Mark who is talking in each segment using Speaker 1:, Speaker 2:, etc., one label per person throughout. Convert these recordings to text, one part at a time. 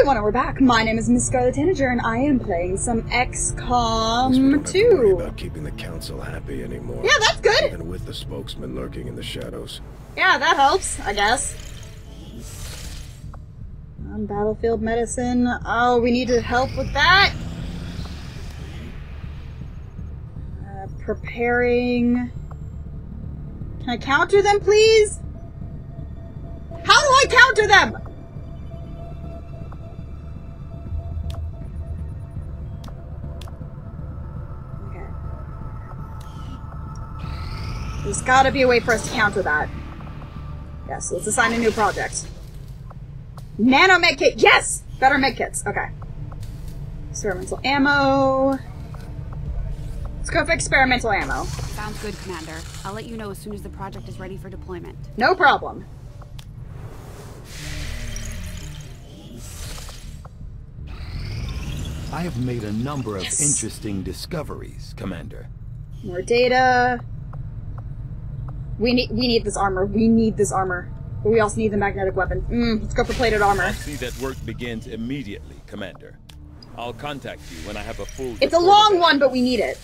Speaker 1: everyone, and we're back. My name is Miss Scarlet Tanager, and I am playing some XCOM
Speaker 2: We don't have to worry
Speaker 1: 2.
Speaker 2: about keeping the council happy anymore.
Speaker 1: Yeah, that's good.
Speaker 2: Even with the spokesman lurking in the shadows.
Speaker 1: Yeah, that helps, I guess. On battlefield medicine. Oh, we need to help with that. Uh, preparing. Can I counter them, please? How do I counter them? There's gotta be a way for us to counter that. Yes, let's assign a new project. Nano medkit. Yes, better medkits. Okay. Experimental ammo. Let's go for experimental ammo.
Speaker 3: Sounds good, Commander. I'll let you know as soon as the project is ready for deployment.
Speaker 1: No problem.
Speaker 4: I have made a number of
Speaker 1: Yes.
Speaker 4: interesting discoveries, Commander.
Speaker 1: More data. We need we need this armor. We need this armor. But we also need the magnetic weapon. Mm, let's go for plated armor.
Speaker 5: I'll see that work begins immediately, Commander. I'll contact you when I have a full.
Speaker 1: It's a long one, but we need it.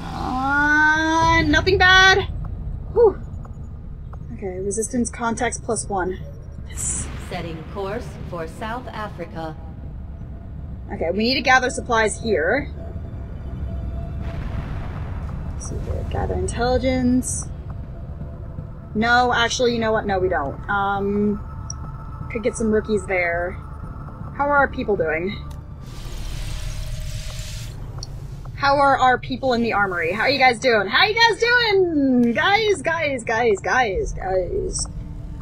Speaker 1: Uh, nothing bad. Whew. Okay, resistance contacts plus one. Yes.
Speaker 6: Setting course for South Africa.
Speaker 1: Okay, we need to gather supplies here. So here, gather intelligence. No, actually, you know what? No, we don't. Um, could get some rookies there. How are our people doing? How are our people in the armory? How are you guys doing? How are you guys doing? Guys, guys, guys, guys, guys.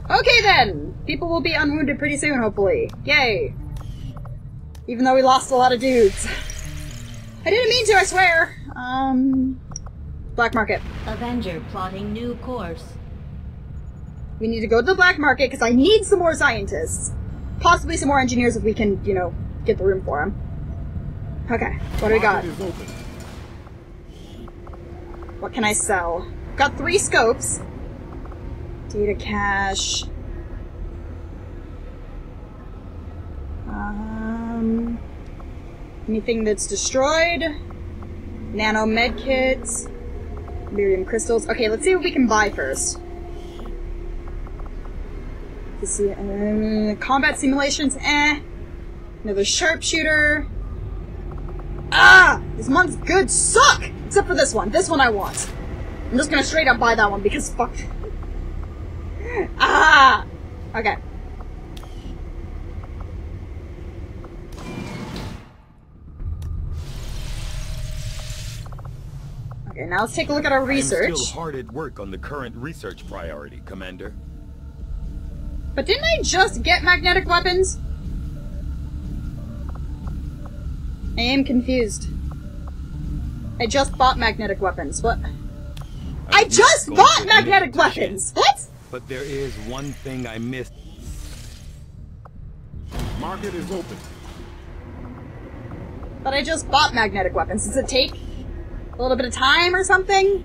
Speaker 1: Okay then! People will be unwounded pretty soon, hopefully. Yay! Even though we lost a lot of dudes. I didn't mean to, I swear! Um... Black market.
Speaker 6: Avenger plotting new course.
Speaker 1: We need to go to the black market because I need some more scientists. Possibly some more engineers if we can, you know, get the room for them. Okay, what do we got?
Speaker 2: Market is open.
Speaker 1: What can I sell? Got three scopes. Data cache. Um, anything that's destroyed. Nano medkits. Elerium crystals. Okay, let's see what we can buy first. Let's see. Um, combat simulations. Eh. Another sharpshooter. Ah! This one's good suck! Except for this one. This one I want. I'm just gonna straight up buy that one because fuck. ah! Okay. Okay, now let's take a look at our
Speaker 5: I
Speaker 1: research.
Speaker 5: still hard at work on the current research priority, Commander.
Speaker 1: But didn't I just get magnetic weapons? I am confused. I just bought magnetic weapons. What? I
Speaker 5: I'm
Speaker 1: just bought magnetic weapons! What?
Speaker 5: But there is one thing I missed.
Speaker 2: Market is open.
Speaker 1: But I just bought magnetic weapons. Does it take a little bit of time or something?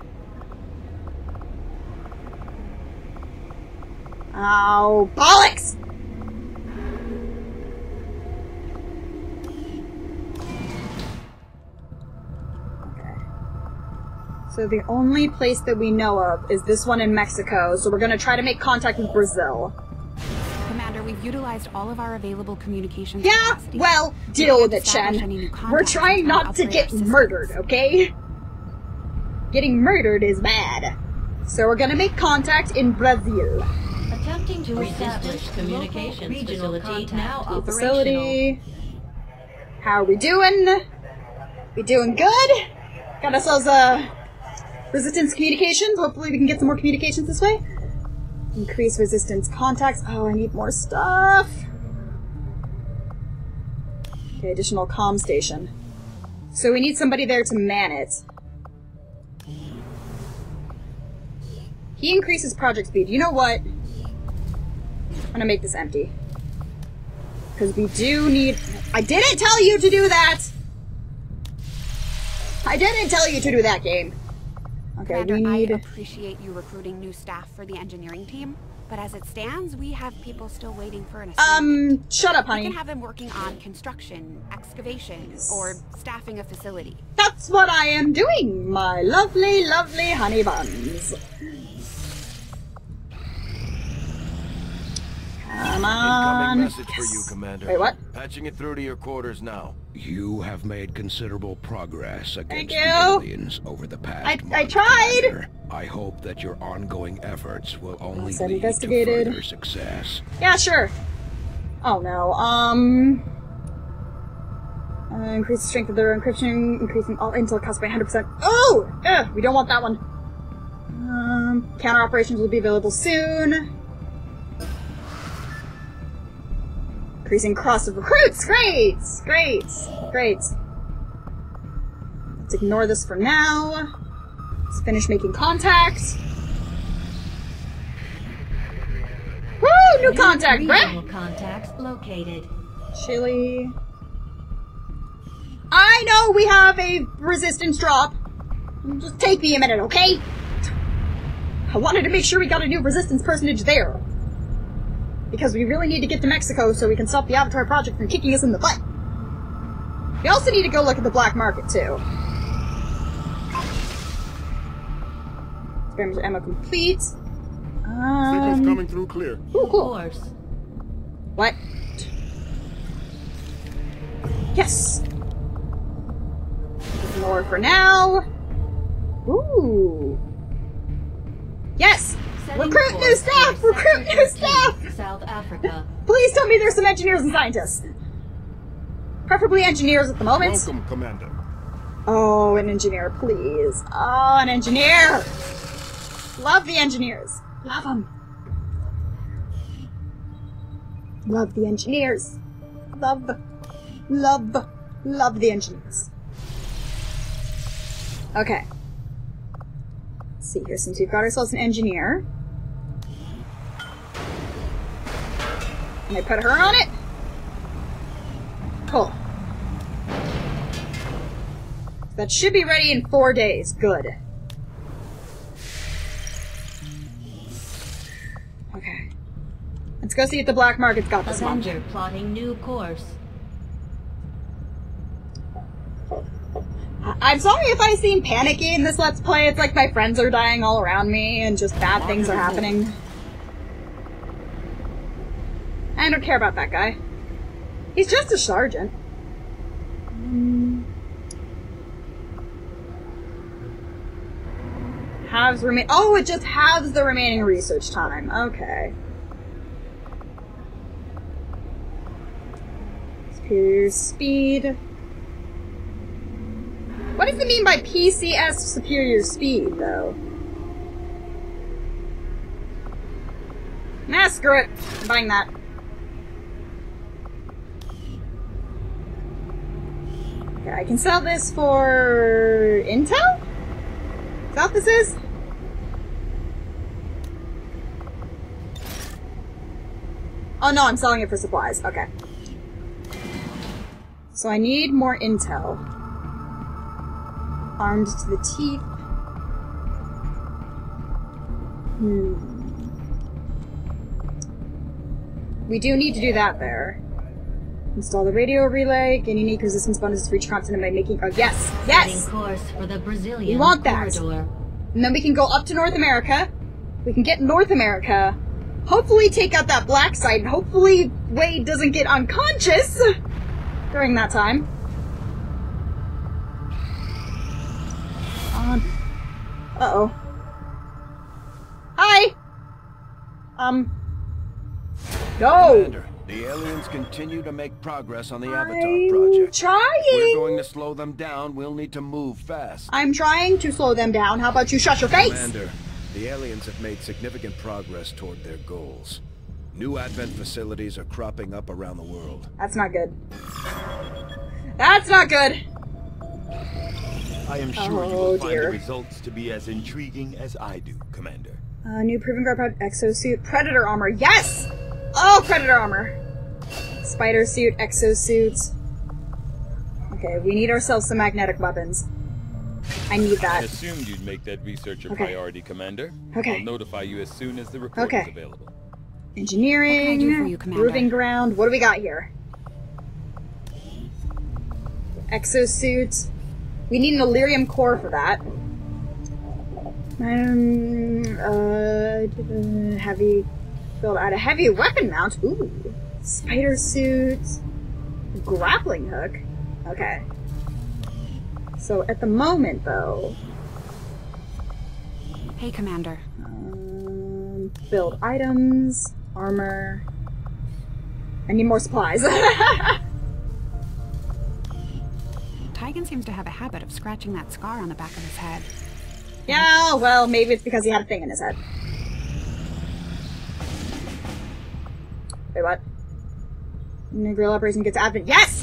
Speaker 1: Oh, bollocks! Okay. So the only place that we know of is this one in Mexico, so we're gonna try to make contact with Brazil.
Speaker 3: Commander, we've utilized all of our available communications
Speaker 1: Yeah,
Speaker 3: capacity.
Speaker 1: well, deal
Speaker 3: can't
Speaker 1: with it,
Speaker 3: establish
Speaker 1: Shen.
Speaker 3: any new
Speaker 1: We're trying not to get
Speaker 3: systems.
Speaker 1: murdered, okay? Getting murdered is bad. So we're gonna make contact in Brazil.
Speaker 6: Attempting to establish communications facility now operational.
Speaker 1: Facility. How are we doing? We doing good? Got ourselves a resistance communications. Hopefully we can get some more communications this way. Increase resistance contacts. Oh, I need more stuff. Okay, additional comm station. So we need somebody there to man it. He increases project speed. You know what? I'm gonna make this empty. Because we do need... I didn't tell you to do that! I didn't tell you to do that, game. Okay,
Speaker 3: Commander,
Speaker 1: we need...
Speaker 3: I appreciate you recruiting new staff for the engineering team, But as it stands, we have people still waiting for an assignment.
Speaker 1: Um, shut up, honey.
Speaker 3: we can have them working on construction, excavation, or staffing a facility.
Speaker 1: That's what I am doing, my lovely, lovely honey buns. Come
Speaker 7: Incoming
Speaker 1: on.
Speaker 7: message for you, Commander.
Speaker 1: Wait, what?
Speaker 7: Patching it through to your quarters now.
Speaker 8: You have made considerable progress against
Speaker 1: you.
Speaker 8: the aliens over the past
Speaker 1: I-
Speaker 8: month,
Speaker 1: I tried.
Speaker 8: Commander. I hope that your ongoing efforts will only
Speaker 1: Said
Speaker 8: lead
Speaker 1: investigated.
Speaker 8: to further success.
Speaker 1: Yeah, sure. Oh no. Um. Uh, increase the strength of their encryption, increasing all intel costs by 100%. Oh! Ugh, we don't want that one. Um, counter operations will be available soon. Increasing cost of recruits! Great! Great! Great. Let's ignore this for now. Let's finish making contact. Woo! New contact,
Speaker 6: Regional
Speaker 1: bruh!
Speaker 6: contacts located.
Speaker 1: Chile. I know we have a resistance drop. Just take me a minute, okay? I wanted to make sure we got a new resistance personage there. Because we really need to get to Mexico so we can stop the Avatar project from kicking us in the butt. We also need to go look at the black market, too. Experiment ammo complete.
Speaker 2: Signals
Speaker 1: Um,
Speaker 2: coming through clear.
Speaker 1: ooh, cool.
Speaker 6: Course.
Speaker 1: What? Yes! Ignore for now. Ooh. Yes!
Speaker 6: Setting
Speaker 1: Recruit new staff! Recruit new staff!
Speaker 6: South Africa.
Speaker 1: Please tell me there's some engineers and scientists. Preferably engineers at the moment.
Speaker 2: Welcome, Commander.
Speaker 1: Oh, an engineer, please. Oh, an engineer! Love the engineers. Love them. Love the engineers. Love, love, love the engineers. Okay. Let's see here, since we've got ourselves an engineer. Can I put her on it? Cool. That should be ready in four days. Good. Okay. Let's go see if the black market's got this one.
Speaker 6: Plotting new course.
Speaker 1: I'm sorry if I seem panicky in this Let's Play. It's like my friends are dying all around me and just bad things are happening. I don't care about that guy. He's just a sergeant. Halves remain. Oh, it just halves the remaining research time. Okay. Superior speed. What does it mean by PCS superior speed, though? Nah, screw it. I'm buying that. I can sell this for intel? Is that what this is? Oh no, I'm selling it for supplies. Okay. So I need more intel. Armed to the teeth. Hmm. We do need to do that there. Install the radio relay, gain unique resistance bonuses for each continent by making. Oh, yes! Yes!
Speaker 6: Course for the Brazilian
Speaker 1: We want that.
Speaker 6: corridor.
Speaker 1: And then we can go up to North America. We can get North America. Hopefully take out that black site. and Hopefully Wade doesn't get unconscious during that time. On. Uh-oh. Hi! Um. No!
Speaker 7: Commander, the aliens continue to make progress on the Avatar
Speaker 1: I'm
Speaker 7: project. We're going to slow them down. We'll need to move fast.
Speaker 1: I'm trying to slow them down. How about you shut your face?
Speaker 2: Commander, the aliens have made significant progress toward their goals. New advent facilities are cropping up around the world.
Speaker 1: That's not good. That's not good!
Speaker 5: I am sure you
Speaker 1: Oh,
Speaker 5: will find the results to be as intriguing as I do, Commander.
Speaker 1: Uh, new proving ground pod exosuit, predator armor. Yes! Oh, predator armor. Spider suit, exosuit. Okay, we need ourselves some magnetic weapons. I need that.
Speaker 5: I
Speaker 1: that.
Speaker 5: assumed you'd make that research a
Speaker 1: Okay.
Speaker 5: priority, Commander.
Speaker 1: Okay.
Speaker 5: I'll notify you as soon as the report
Speaker 1: Okay.
Speaker 5: is available.
Speaker 1: Engineering,
Speaker 3: do you,
Speaker 1: proving ground. What do we got here? Exosuit. We need an Elerium core for that. Um, uh, heavy, build out a heavy weapon mount. Ooh, spider suit, grappling hook. Okay. So at the moment, though,
Speaker 3: Hey, Commander.
Speaker 1: um, build items, armor. I need more supplies.
Speaker 3: Tygan seems to have a habit of scratching that scar on the back of his head.
Speaker 1: yeah, well, maybe it's because he had a thing in his head. Wait, what? New operation gets advent. Yes!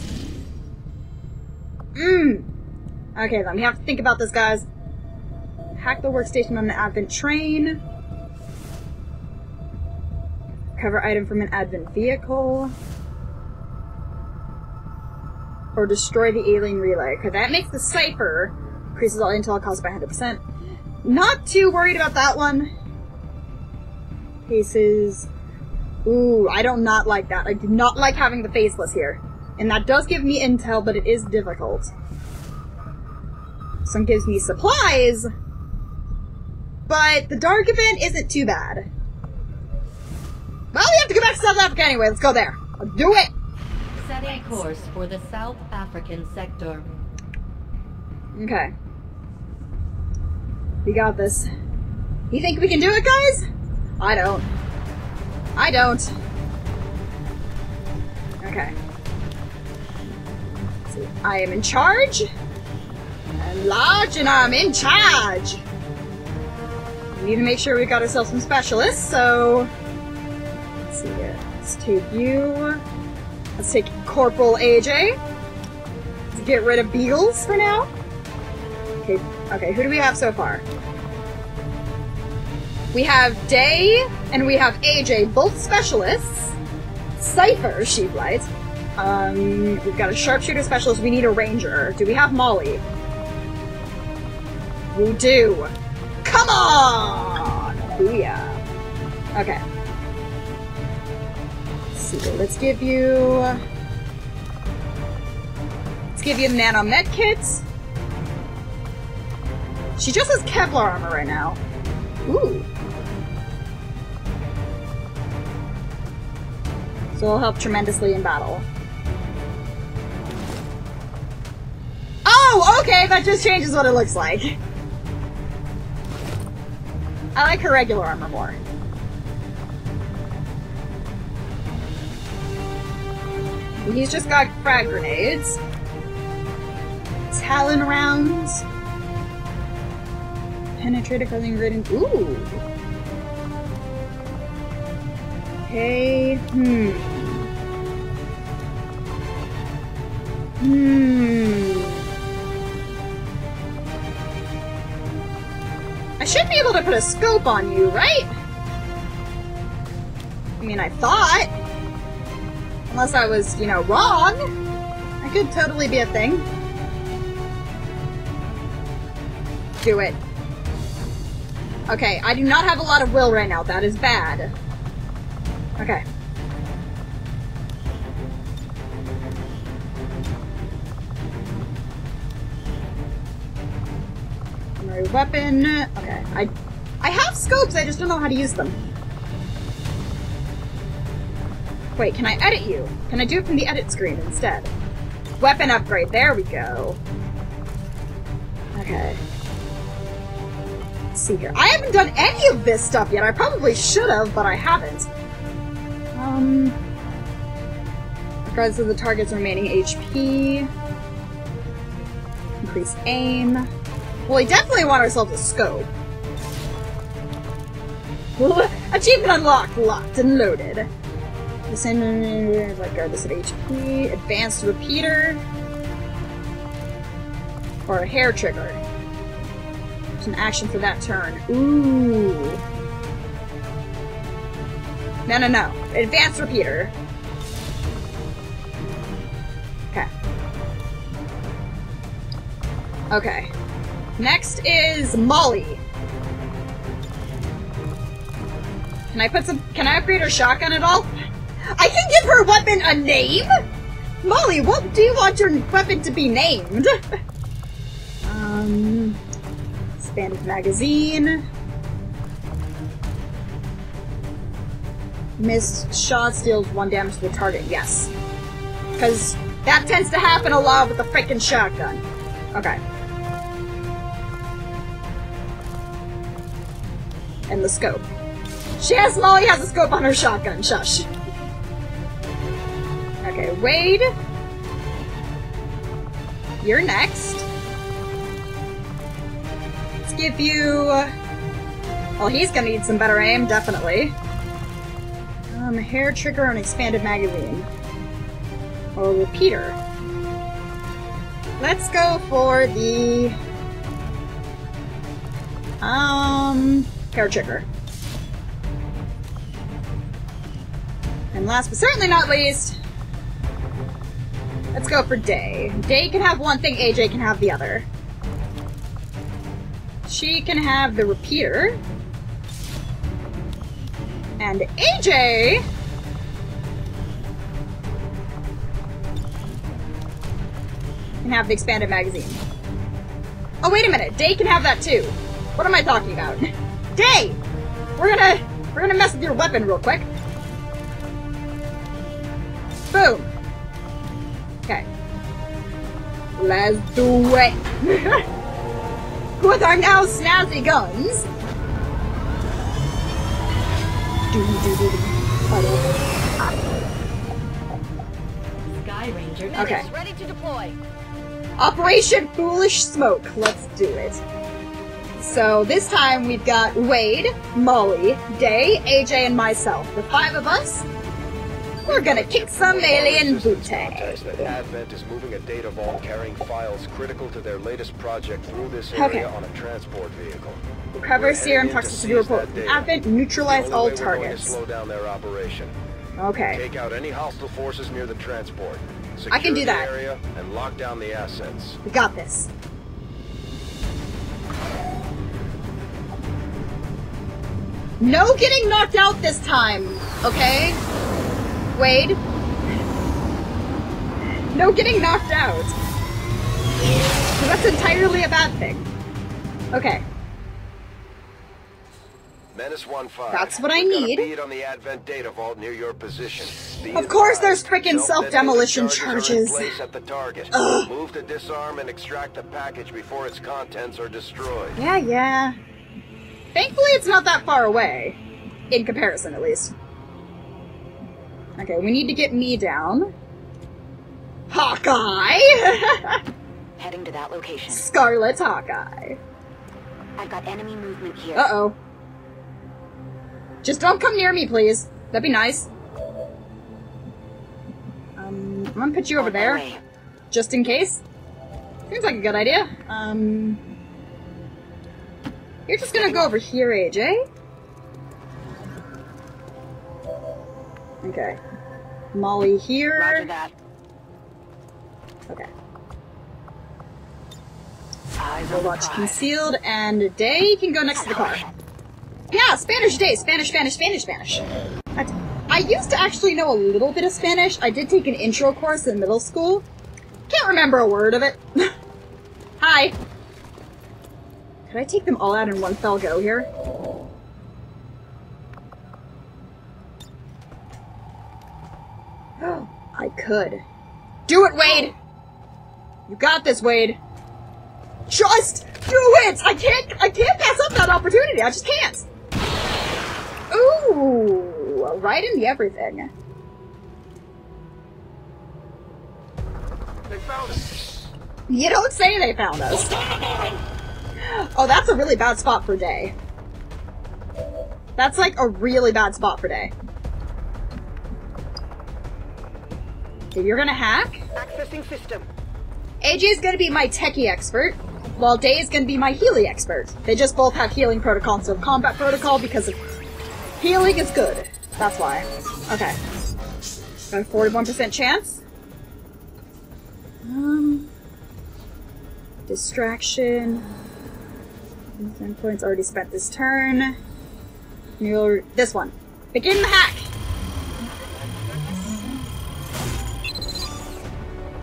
Speaker 1: Mmm. Okay, then we have to think about this, guys. Hack the workstation on an advent train. Cover item from an advent vehicle. Or destroy the alien relay. Okay, that makes the cipher. Increases all intel cost by 100%. Not too worried about that one. Cases. Ooh, I don't not like that. I do not like having the faceless here. And that does give me intel, but it is difficult. Some gives me supplies, but the dark event isn't too bad. Well, we have to go back to South Africa anyway. Let's go there. Let's do it.
Speaker 6: Setting course for the South African sector.
Speaker 1: Okay. We got this. You think we can do it, guys? I don't. I don't. Okay. I am in charge. I'm large and I'm in charge. We need to make sure we got ourselves some specialists, so let's see here. Let's take you. Let's take Corporal AJ. Let's get rid of Beagles for now. Okay, okay, who do we have so far? We have Day and we have AJ, both specialists. Cypher, she writes. Um, we've got a sharpshooter specialist. We need a ranger. Do we have Molly? We do. Come on! Booyah. Okay. Let's see. Let's give you. Let's give you nano med kits. She just has Kevlar armor right now. Ooh. So it'll help tremendously in battle. Oh, okay, that just changes what it looks like. I like her regular armor more. He's just got frag grenades. Talon rounds. Penetrator causing grading. Ooh. Okay. Hmm. Hmm. I should be able to put a scope on you, right? I mean, I thought. Unless I was, you know, wrong. I could totally be a thing. Do it. Okay, I do not have a lot of will right now. That is bad. Okay. Weapon. Okay, I I have scopes, I just don't know how to use them. Wait, can I edit you? Can I do it from the edit screen instead? Weapon upgrade, there we go. Okay. Let's see here. I haven't done any of this stuff yet. I probably should have, but I haven't. Um. Regardless of the target's remaining HP. Increase aim. Well, we definitely want ourselves a scope. Achievement unlocked, locked and loaded. Descend, regardless of HP. Advanced repeater. Or a hair trigger. There's an action for that turn. Ooh. No, no, no. Advanced repeater. Okay. Okay. Next is Molly. Can I put some? Can I upgrade her shotgun at all? I can give her weapon a name. Molly, what do you want your weapon to be named? um, expanded magazine. Missed shot deals one damage to the target. Yes, because that tends to happen a lot with the freaking shotgun. Okay. And the scope. She has Molly has a scope on her shotgun. Shush. Okay, Wade. You're next. Let's give you. Well, he's gonna need some better aim, definitely. Um, hair trigger and expanded magazine. Or repeater. Let's go for the. Um, hair trigger. And last but certainly not least, let's go for Day. Day can have one thing, AJ can have the other. She can have the repeater. And AJ can have the expanded magazine. Oh, wait a minute. Day can have that too. What am I talking about? Day! We're gonna we're gonna mess with your weapon real quick. Boom. Okay. Let's do it. With our now snazzy guns.
Speaker 6: Skyranger.
Speaker 1: Okay.
Speaker 6: Ready to deploy.
Speaker 1: Operation Foolish Smoke. Let's do it. So this time we've got Wade, Molly, Day, AJ, and myself. The five of us. We're gonna kick some alien booty.
Speaker 2: Advent is moving a data vault carrying files critical to their latest project through this
Speaker 1: Okay.
Speaker 2: area on a transport vehicle.
Speaker 1: Recover serum toxicity report. Advent neutralize all
Speaker 2: way we're going to
Speaker 1: targets.
Speaker 2: slow down their operation.
Speaker 1: Okay.
Speaker 2: Take out any hostile forces near the transport.
Speaker 1: I can do that.
Speaker 2: area and lock down the assets.
Speaker 1: We got this. No getting knocked out this time, okay? Wade? No getting knocked out. that's entirely a bad thing. Okay.
Speaker 2: Menace 1-5.
Speaker 1: That's what I
Speaker 2: We've got a
Speaker 1: need.
Speaker 2: bead on the Advent data vault near your position. Be
Speaker 1: Of course there's frickin' self-demolition charges.
Speaker 2: In at the target.
Speaker 1: Ugh.
Speaker 2: Move to disarm and extract the package before its contents are destroyed.
Speaker 1: Yeah, yeah. Thankfully, it's not that far away. In comparison, at least. Okay, we need to get me down. Hawkeye!
Speaker 9: Heading to that location.
Speaker 1: Scarlet Hawkeye.
Speaker 9: I've got enemy movement here.
Speaker 1: Uh oh. Just don't come near me, please. That'd be nice. Um, I'm gonna put you over there, just in case. Seems like a good idea. Um, you're just gonna go over here, AJ. Okay. Molly here.
Speaker 9: Roger that.
Speaker 1: Okay.
Speaker 9: Eyes
Speaker 1: Watch concealed, and Day can go next to the car. Yeah, Spanish Day, Spanish, Spanish, Spanish, Spanish. I used to actually know a little bit of Spanish. I did take an intro course in middle school. Can't remember a word of it. Hi. Could I take them all out in one fell go here? I could. Do it, Wade! You got this, Wade. Just do it! I can't I can't pass up that opportunity. I just can't. Ooh, right in the everything.
Speaker 2: They found us.
Speaker 1: You don't say they found us. Oh, that's a really bad spot for Day. That's like a really bad spot for Day. Okay, you're gonna hack.
Speaker 9: Accessing system.
Speaker 1: AJ is gonna be my techie expert, while Day is gonna be my healing expert. They just both have healing protocol instead of combat protocol because of healing is good. That's why. Okay. Got a 41% chance. Um. Distraction. Ten points already spent this turn. You'll, this one. Begin the hack!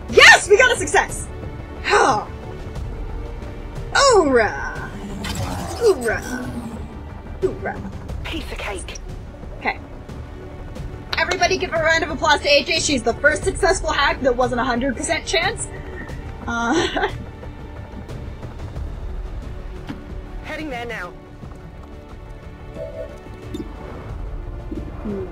Speaker 1: Yes! We got a success! Ha! Hoorah! Hoorah! Hoorah!
Speaker 9: Piece of cake.
Speaker 1: Okay. Everybody give a round of applause to AJ. She's the first successful hack that wasn't a 100% chance. Uh,
Speaker 9: Heading there now. Hmm.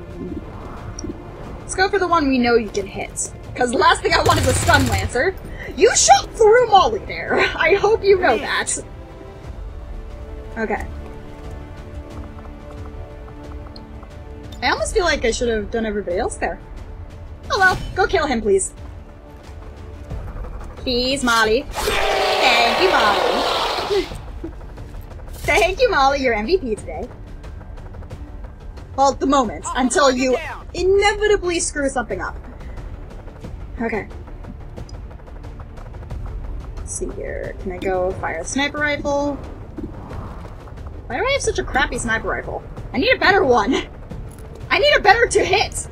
Speaker 1: let's go for the one we know you can hit. Because the last thing I want is a stun lancer. You shot through Molly there. I hope you know that. Okay. I almost feel like I should have done everybody else there. Oh well, go kill him, please. Please, Molly. Thank you, Molly. Thank you, Molly. You're MVP today. Well, the moment, until you inevitably screw something up. Okay. Let's see here. Can I go fire a sniper rifle? Why do I have such a crappy sniper rifle? I need a better one. I need a better to hit.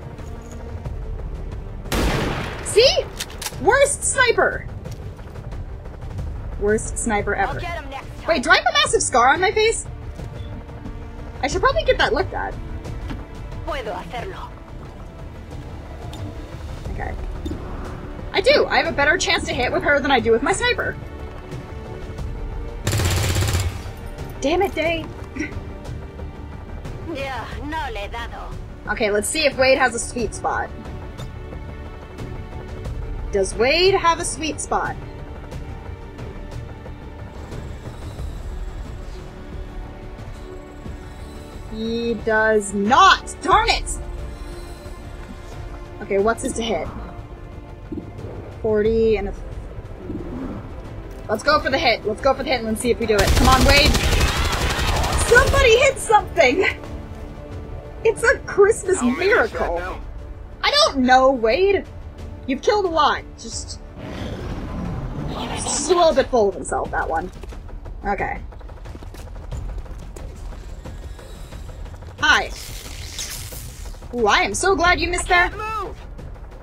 Speaker 1: See? Worst sniper. Worst sniper ever.
Speaker 9: Get him next time.
Speaker 1: Wait, do I have a massive scar on my face? I should probably get that looked at.
Speaker 9: Puedo hacerlo.
Speaker 1: Okay. I do. I have a better chance to hit with her than I do with my sniper. Damn it, Day.
Speaker 9: Yeah, no le he dado.
Speaker 1: Okay, let's see if Wade has a sweet spot. Does Wade have a sweet spot? He does not! Darn it! Okay, what's his to hit? 40 and a... Let's go for the hit. Let's go for the hit and let's see if we do it. Come on, Wade! Somebody hit something! It's a Christmas miracle! I don't know, Wade! You've killed a lot. Just... Just a little bit full of himself, that one. Okay. Hi. Ooh, I am so glad you missed that.
Speaker 9: Move!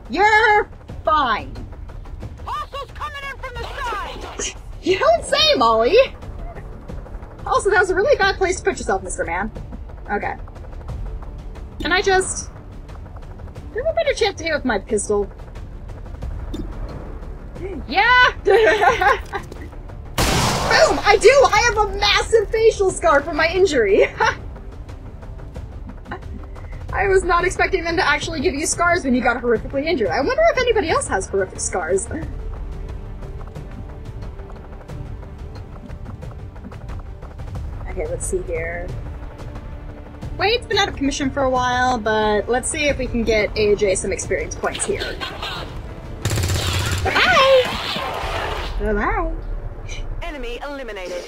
Speaker 1: You're fine.
Speaker 9: Hostiles coming in from the side!
Speaker 1: You don't say, Molly! Also, that was a really bad place to put yourself, Mr. Man. Okay. Can I just... Do I have a better chance to hit with my pistol? Yeah! Boom! I do! I have a massive facial scar from my injury! I was not expecting them to actually give you scars when you got horrifically injured. I wonder if anybody else has horrific scars. Okay, let's see here. Wade's been out of commission for a while, but let's see if we can get AJ some experience points here. Bye! Bye-bye.
Speaker 9: Enemy eliminated.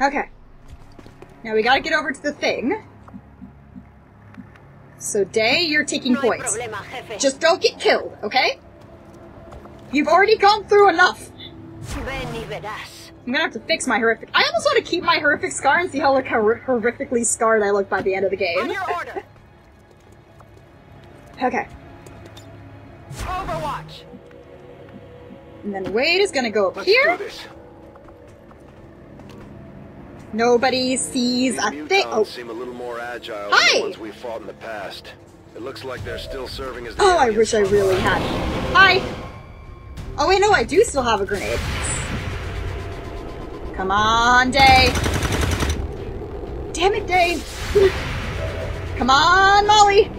Speaker 1: Okay. Now we gotta get over to the thing. So, Day, you're taking
Speaker 9: No
Speaker 1: points.
Speaker 9: problema, jefe.
Speaker 1: Just don't get killed, okay? You've already gone through enough.
Speaker 9: Ven y verás.
Speaker 1: I'm gonna have to fix my horrific. I almost want to keep my horrific scar and see how like hor- horrifically scarred I look by the end of the game.
Speaker 9: On your order.
Speaker 1: Okay,
Speaker 9: Overwatch.
Speaker 1: and then Wade is gonna go up
Speaker 7: Let's
Speaker 1: here.
Speaker 7: Do this.
Speaker 1: Nobody sees
Speaker 7: These
Speaker 1: a thing. Oh,
Speaker 7: seem a little more agile
Speaker 1: Hi!
Speaker 7: than the ones we fought in the past. It looks like they're still serving as the
Speaker 1: oh, I wish I really
Speaker 7: line.
Speaker 1: had. Hi. Oh wait, no, I do still have a grenade. Come on, Day. Damn it, Day. Come on, Molly.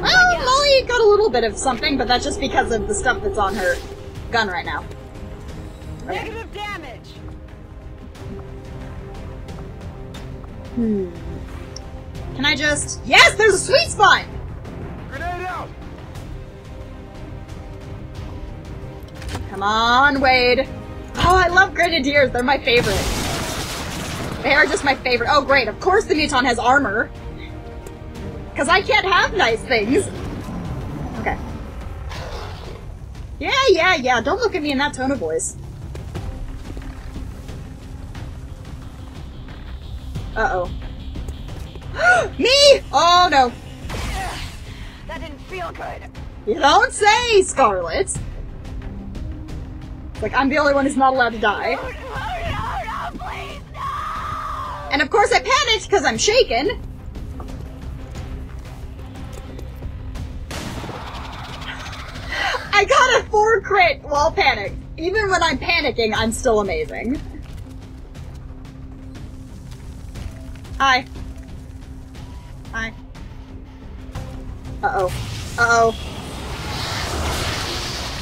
Speaker 1: Well, Molly got a little bit of something, but that's just because of the stuff that's on her gun right now. Okay.
Speaker 9: Negative damage.
Speaker 1: Hmm. Can I just... Yes, there's a sweet spot!
Speaker 7: Grenade out!
Speaker 1: Come on, Wade. Oh, I love grenadiers. They're my favorite. They are just my favorite. Oh, great. Of course the Muton has armor. Because I can't have nice things. Okay. Yeah, yeah, yeah. Don't look at me in that tone of voice. Uh-oh. Me? Oh no.
Speaker 9: That didn't feel good.
Speaker 1: You don't say, Scarlet. Like, I'm the only one who's not allowed to die.
Speaker 9: No, no, no, please, no!
Speaker 1: And of course I panicked because I'm shaken. I got a 4 crit while panicked. Even when I'm panicking, I'm still amazing. Hi. Hi. Uh-oh. Uh-oh.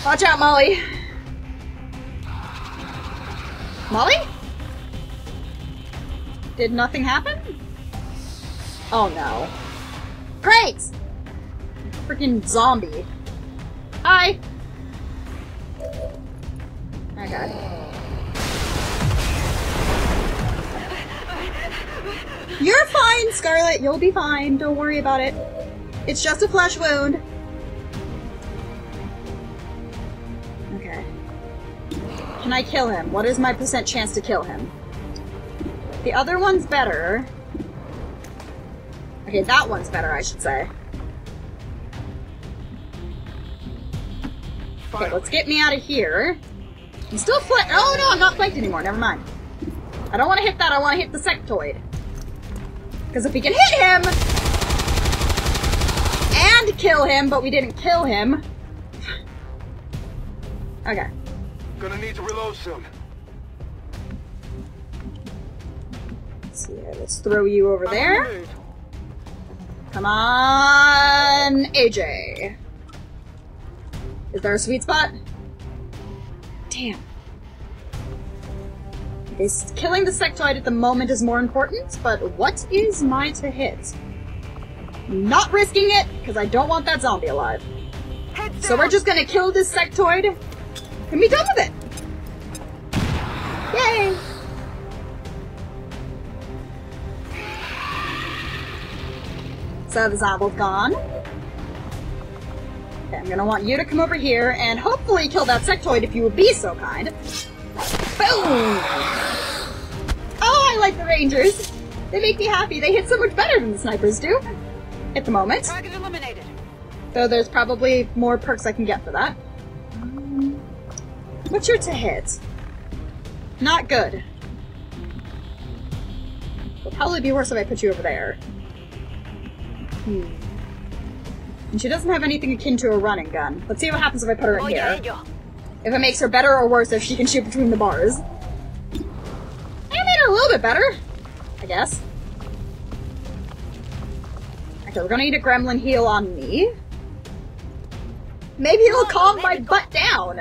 Speaker 1: Watch out, Molly. Molly? Did nothing happen? Oh no. Great! Freaking zombie. Hi! Okay. You're fine, Scarlet. You'll be fine. Don't worry about it. It's just a flesh wound. Okay. Can I kill him? What is my percent chance to kill him? The other one's better. Okay, that one's better, I should say. Okay, let's get me out of here. I'm still flanked. Oh no, I'm not flanked anymore. Never mind. I don't want to hit that. I want to hit the sectoid. Because if we can hit him and kill him, but we didn't kill him. Okay.
Speaker 7: Gonna need to reload soon.
Speaker 1: Let's see here. Let's throw you over there. Come on, AJ. Is there a sweet spot? Damn. This killing the sectoid at the moment is more important, but what is my to hit? Not risking it, because I don't want that zombie alive. So we're just gonna kill this sectoid and be done with it. Yay! So the zombie's gone. Okay, I'm gonna want you to come over here and hopefully kill that sectoid if you would be so kind. Boom! Oh, I like the rangers. They make me happy. They hit so much better than the snipers do. At the moment.
Speaker 9: Target eliminated.
Speaker 1: Though there's probably more perks I can get for that. Um, What's your to hit? Not good. It'll probably be worse if I put you over there. Hmm. And she doesn't have anything akin to a running gun. Let's see what happens if I put her in here. If it makes her better or worse if she can shoot between the bars. I made her a little bit better, I guess. Okay, we're gonna need a gremlin heal on me. Maybe it'll calm my butt down.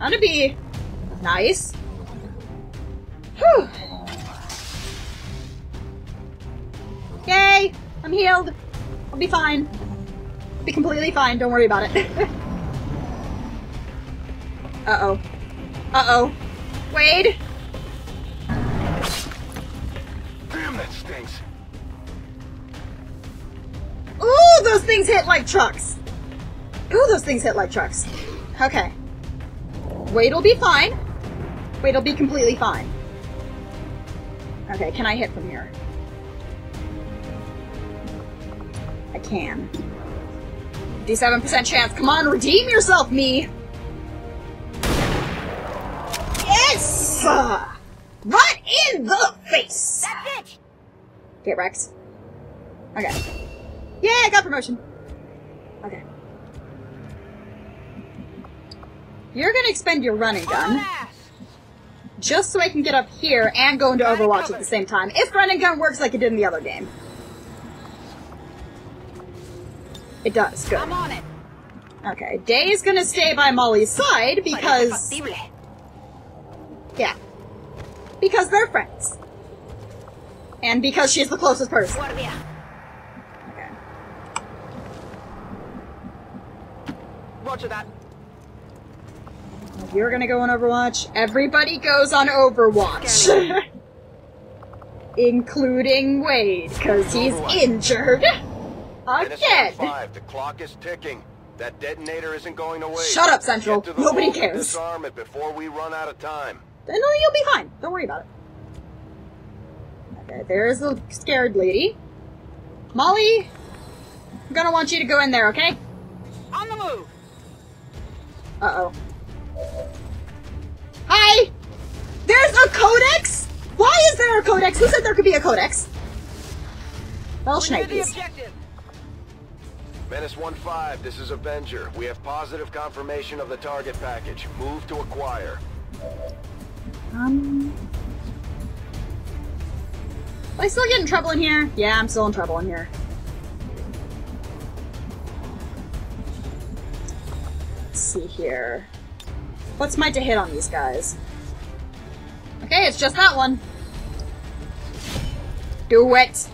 Speaker 1: That'd be nice. Whew. Yay! I'm healed. I'll be fine. I'll be completely fine. Don't worry about it. Uh-oh. Uh-oh. Wade!
Speaker 7: Damn, that stinks.
Speaker 1: Ooh, those things hit like trucks. Ooh, those things hit like trucks. Okay. Wade'll be fine. Wade'll be completely fine. Okay, can I hit from here? I can. 57% chance. Come on, redeem yourself, me! Right in the face!
Speaker 9: That's it!
Speaker 1: Get Rex. Okay. Yeah, I got promotion. Okay. You're gonna expend your running gun just so I can get up here and go into Overwatch at the same time. If running gun works like it did in the other game. It does, good.
Speaker 9: I'm on it.
Speaker 1: Okay, Day's gonna stay by Molly's side because. Yeah. Because they're friends. And because she's the closest person.
Speaker 9: Guardia.
Speaker 1: Okay.
Speaker 9: Roger that.
Speaker 1: You're gonna go on Overwatch. Everybody goes on Overwatch. Including Wade, because he's
Speaker 7: Overwatch.
Speaker 1: injured. Again.
Speaker 7: five. The clock is ticking. That detonator isn't going away.
Speaker 1: Shut up, Central.
Speaker 7: Get to the
Speaker 1: Nobody cares.
Speaker 7: Disarm it before we run out of time.
Speaker 1: Then uh, you'll be fine. Don't worry about it. Okay, there's the scared lady. Molly, I'm gonna want you to go in there, okay?
Speaker 9: On the move.
Speaker 1: Uh-oh. Hi! There's a codex? Why is there a codex? Who said there could be a codex? Well,
Speaker 9: Clear the
Speaker 1: Schneipes.
Speaker 9: objective.
Speaker 7: Menace 1-5, this is Avenger. We have positive confirmation of the target package. Move to acquire.
Speaker 1: Um... I still get in trouble in here? Yeah, I'm still in trouble in here. Let's see here. What's my to hit on these guys? Okay, it's just that one. Do it!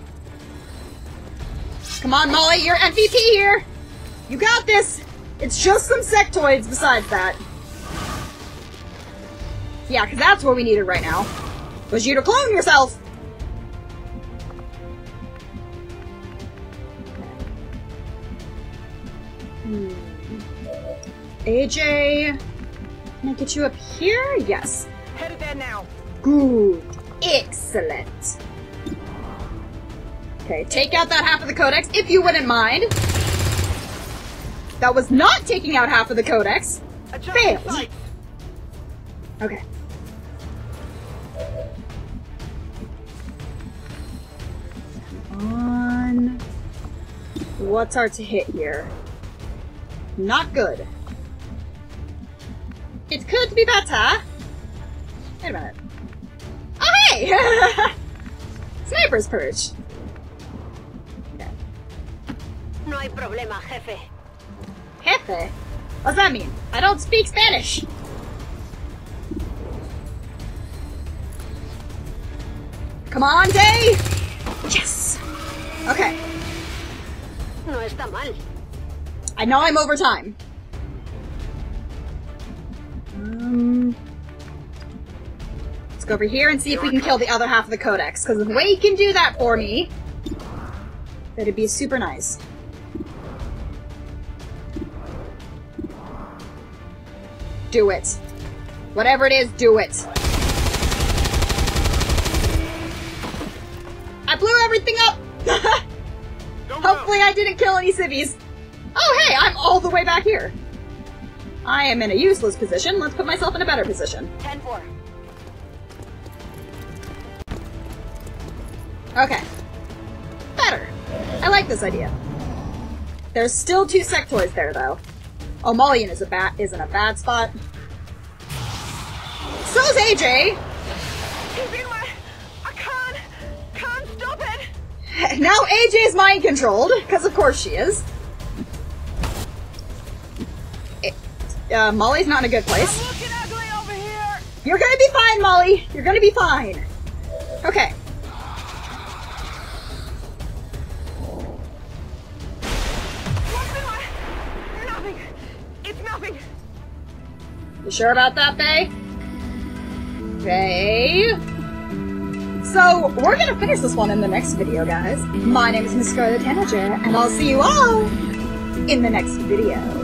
Speaker 1: Come on, Molly, you're MVP here! You got this! It's just some sectoids besides that. Yeah, because that's what we needed right now. Was you to clone yourself! Hmm. AJ, can I get you up here? Yes.
Speaker 9: Headed there now.
Speaker 1: Good. Excellent. Okay, take out that half of the codex, if you wouldn't mind. That was not taking out half of the codex. Failed. Okay. What's our to hit here? Not good. It could be better. Wait a minute. Oh, hey! Sniper's perch. Okay.
Speaker 9: No hay problema, jefe.
Speaker 1: Jefe? What's that mean? I don't speak Spanish. Come on, Day! Yes! Okay.
Speaker 9: No está mal.
Speaker 1: I know I'm over time. Um, let's go over here and see if we can kill the other half of the codex. Because way you can do that for me, that'd be super nice. Do it. Whatever it is, do it. Didn't kill any civvies. Oh hey, I'm all the way back here. I am in a useless position. Let's put myself in a better position.
Speaker 9: 10-4.
Speaker 1: Okay. Better. I like this idea. There's still two sectoids there, though. O'Mullion is a bat is in a bad spot. So's AJ. Now AJ is mind controlled, because of course she is. It- uh, Molly's not in a good place.
Speaker 9: I'm looking ugly over here.
Speaker 1: You're gonna be fine, Molly. You're gonna be fine. Okay.
Speaker 9: What's in my... Nothing. It's nothing.
Speaker 1: You sure about that, Bay? Faye? So, we're gonna finish this one in the next video, guys. My name is Miss Scarlet Tanager, and I'll see you all in the next video.